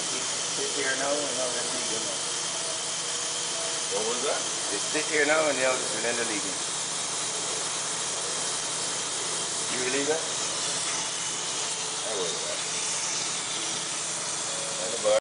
sit here now and now that's the league, you know. What was that? You sit here now and the others are in the league. You believe that?